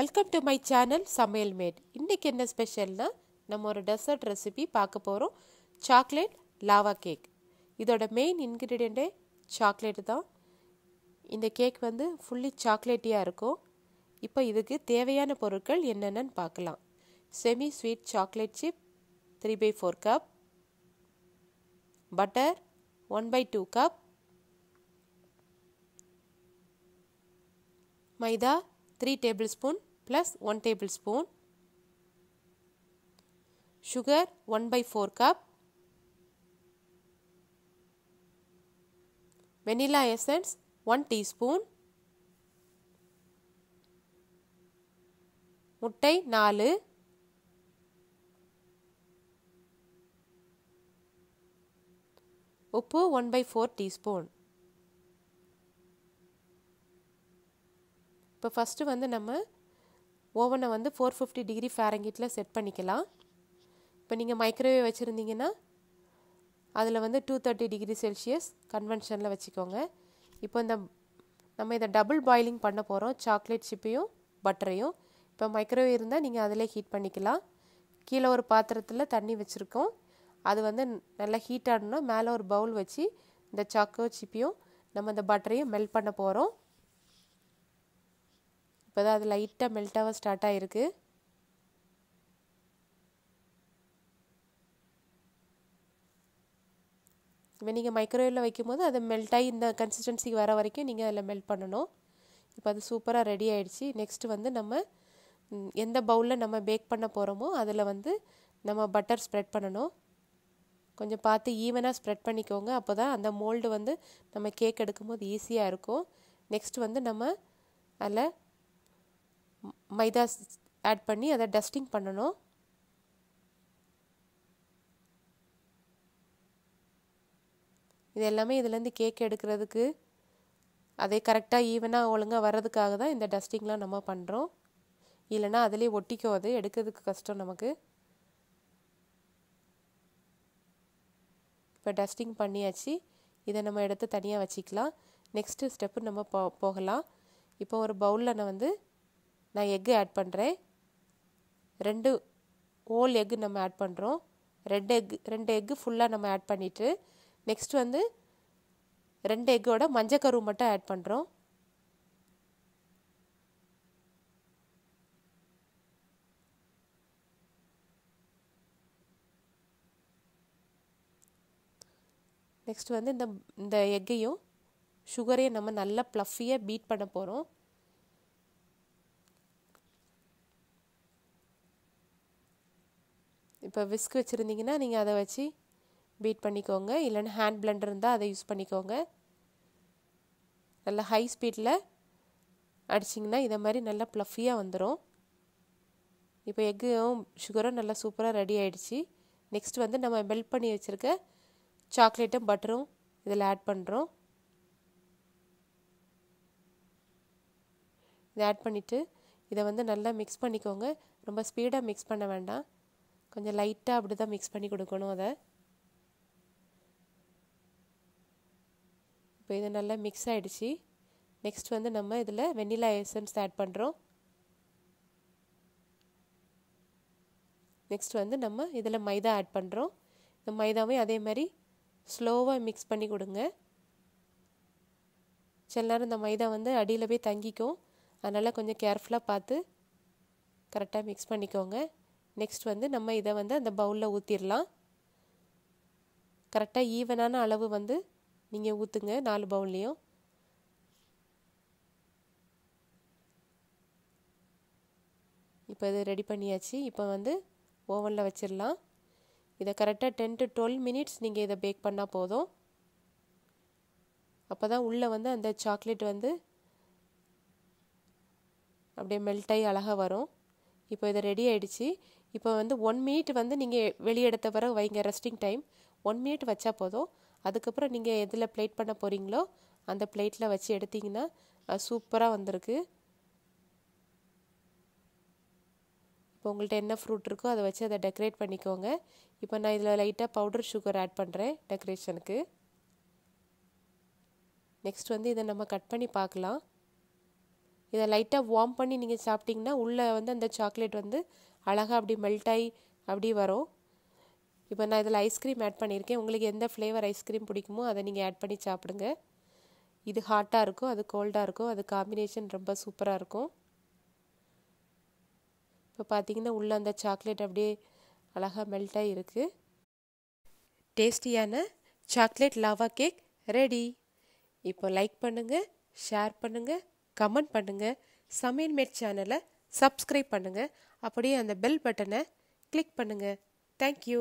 Welcome to my channel சமையல் made இன்றைக்கி என்ன ஸ்பெஷல்னால் நம்ம ஒரு டெசர்ட் ரெசிபி பார்க்க போகிறோம் சாக்லேட் லாவா கேக் இதோட மெயின் இன்க்ரீடியண்ட்டே சாக்லேட்டு தான். இந்த கேக் வந்து ஃபுல்லி சாக்லேட்டியாக இருக்கும். இப்போ இதுக்கு தேவையான பொருட்கள் என்னென்னு பார்க்கலாம். Semi sweet chocolate chip three by four cup butter one by two cup maida three tablespoon plus one tablespoon sugar one by four cup vanilla essence one teaspoon முட்டை நாலு. உப்பு ஒன் பை ஃபோர் டீஸ்பூன் இப்போ first வந்து நம்ம ஓவனை வந்து four fifty degree ஃபேரங்கிட்டில் set பண்ணிக்கலாம். இப்போ நீங்கள் மைக்ரோவேவ் வச்சுருந்தீங்கன்னா அதில் வந்து டூ தேர்ட்டி டிகிரி செல்சியஸ் கன்வென்ஷனில் வச்சுக்கோங்க. இப்போ இந்த நம்ம இதை டபுள் பாயிலிங் பண்ண போகிறோம் சாக்லேட் சிப்பையும் பட்டரையும் இப்போ மைக்ரோவேவ் இருந்தால் நீங்கள் அதிலே ஹீட் பண்ணிக்கலாம். கீழே ஒரு பாத்திரத்தில் தண்ணி வச்சுருக்கோம். அது வந்து நல்லா ஹீட் ஆடணும்னா மேலே ஒரு பவுல் வச்சு இந்த சாக்கோ சிப்பியும் நம்ம இந்த பட்டரையும் மெல்ட் பண்ண போகிறோம் இப்போ தான் அது லைட்டாக மெல்ட்டாக ஸ்டார்ட் ஆகிருக்கு இப்போ நீங்கள் மைக்ரோவேவில் வைக்கும்போது அதை மெல்ட் ஆகி இந்த கன்சிஸ்டன்சிக்கு வர வரைக்கும் நீங்கள் அதில் மெல்ட் பண்ணணும். இப்போ அது சூப்பராக ரெடி ஆகிடுச்சு நெக்ஸ்ட்டு வந்து நம்ம எந்த பவுலில் நம்ம பேக் பண்ண போகிறோமோ அதில் வந்து நம்ம பட்டர் ஸ்ப்ரெட் பண்ணணும். கொஞ்சம் பார்த்து ஈவனாக ஸ்ப்ரெட் பண்ணிக்கோங்க. அப்போ தான் அந்த மோல்டு வந்து நம்ம கேக் எடுக்கும்போது ஈஸியாக இருக்கும். நெக்ஸ்ட் வந்து நம்ம அதில் மைதா ஆட் பண்ணி அதை டஸ்டிங் பண்ணணும். இது எல்லாமே இதுலேருந்து கேக் எடுக்கிறதுக்கு அதே கரெக்டாக ஈவனாக ஒழுங்காக வர்றதுக்காக தான் இந்த டஸ்டிங்லாம் நம்ம பண்ணுறோம் இல்லைனா அதிலே ஒட்டிக்கும் அது எடுக்கிறதுக்கு கஷ்டம் நமக்கு. இப்போ டஸ்டிங் பண்ணியாச்சு. இதை நம்ம எடுத்து தனியாக வச்சுக்கலாம். நெக்ஸ்ட்டு ஸ்டெப்பு நம்ம போ போகலாம். இப்போ ஒரு பவுலில் நான் வந்து நான் எக்கு ஆட் பண்ணுறேன் ரெண்டு ஹோல் எக்கு நம்ம ஆட் பண்ணுறோம் ரெண்டு எக் ரெண்டு எக்கு ஃபுல்லாக நம்ம ஆட் பண்ணிவிட்டு நெக்ஸ்ட் வந்து ரெண்டு எக்கோட மஞ்சக்கரு மட்டும் ஆட் பண்ணுறோம் நெக்ஸ்ட் வந்து இந்த இந்த எக்கையும் சுகரையும் நம்ம நல்லா ப்ளஃபியாக பீட் பண்ண போகிறோம் இப்போ விஸ்க் வச்சுருந்தீங்கன்னா நீங்கள் அதை வச்சு பீட் பண்ணிக்கோங்க. இல்லைன்னா ஹேண்ட் பிளண்டர் இருந்தால் அதை யூஸ் பண்ணிக்கோங்க. நல்லா ஹை ஸ்பீடில் அடிச்சிங்கன்னா இதை மாதிரி நல்லா ப்ளஃபியாக வந்துடும் இப்போ எக்கும் சுகரும் நல்லா சூப்பராக ரெடி ஆகிடுச்சு நெக்ஸ்ட் வந்து நம்ம மெல்ட் பண்ணி வச்சுருக்க சாக்லேட்டும் பட்டரும் இதில் ஆட் பண்ணுறோம் இதை ஆட் பண்ணிவிட்டு இதை வந்து நல்லா மிக்ஸ் பண்ணிக்கோங்க. ரொம்ப ஸ்பீடாக மிக்ஸ் பண்ண வேண்டாம். கொஞ்சம் லைட்டாக அப்படி தான் மிக்ஸ் பண்ணி கொடுக்கணும் அதை. இப்போ இது நல்லா மிக்ஸ் ஆகிடுச்சு நெக்ஸ்ட் வந்து நம்ம இதில் வெண்ணிலா எசன்ஸ் ஆட் பண்ணுறோம் நெக்ஸ்ட் வந்து நம்ம இதில் மைதா ஆட் பண்ணுறோம் இந்த மைதாவையும் அதே மாதிரி ஸ்லோவாக மிக்ஸ் பண்ணி கொடுங்க. சில நேரம் இந்த மைதா வந்து அடியில் போய் தங்கிக்கும். அதனால் கொஞ்சம் கேர்ஃபுல்லாக பார்த்து கரெக்டாக மிக்ஸ் பண்ணிக்கோங்க. நெக்ஸ்ட் வந்து நம்ம இதை வந்து அந்த பவுலில் ஊற்றிடலாம் கரெக்டாக ஈவனான அளவு வந்து நீங்கள் ஊற்றுங்க நாலு பவுல்லையும். இப்போ இது ரெடி பண்ணியாச்சு. இப்போ வந்து ஓவனில் வச்சிடலாம் இதை கரெக்டாக டென் டு டுவெல் மினிட்ஸ் நீங்கள் இதை பேக் பண்ணால் போதும். அப்போ தான் உள்ளே வந்து அந்த சாக்லேட் வந்து அப்படியே மெல்ட் ஆகி அழகாக வரும். இப்போ இது ரெடி ஆகிடுச்சி இப்போ வந்து ஒன் மினிட் வந்து நீங்கள் வெளியெடுத்த பிறகு வைங்க ரெஸ்டிங் டைம் ஒன் மினிட் வச்சா போதும். அதுக்கப்புறம் நீங்கள் எதில் பிளேட் பண்ண போகிறீங்களோ அந்த பிளேட்டில் வச்சு எடுத்திங்கன்னா சூப்பராக வந்திருக்கு. இப்போ உங்கள்கிட்ட என்ன ஃப்ரூட் இருக்கோ அதை வச்சு அதை டெக்கரேட் பண்ணிக்கோங்க. இப்போ நான் இதில் லைட்டாக பவுடர் சுகர் ஆட் பண்ணுறேன் டெக்கரேஷனுக்கு நெக்ஸ்ட் வந்து இதை நம்ம கட் பண்ணி பார்க்கலாம். இதை லைட்டாக வார்ம் பண்ணி நீங்கள் சாப்பிட்டிங்கன்னா உள்ளே வந்து அந்த சாக்லேட் வந்து அழகாக அப்படி மெல்ட் ஆகி அப்படி வரும். இப்போ நான் இதில் ஐஸ்கிரீம் ஆட் பண்ணியிருக்கேன். உங்களுக்கு எந்த ஃப்ளேவர் ஐஸ்கிரீம் பிடிக்குமோ அதை நீங்கள் ஆட் பண்ணி சாப்பிடுங்க. இது ஹாட்டாக இருக்கும் அது கோல்டாக இருக்கும் அது காம்பினேஷன் ரொம்ப சூப்பராக இருக்கும். இப்போ பார்த்தீங்கன்னா உள்ளே அந்த சாக்லேட் அப்படியே அழகாக மெல்ட்டாக இருக்குது டேஸ்டியான சாக்லேட் லாவா கேக் ரெடி இப்போ லைக் பண்ணுங்கள் ஷேர் பண்ணுங்கள் கமெண்ட் பண்ணுங்கள் சமையல் மேட் சேனலை சப்ஸ்கிரைப் பண்ணுங்கள் அப்படியே அந்த பெல் பட்டனை கிளிக் பண்ணுங்கள் தேங்க்யூ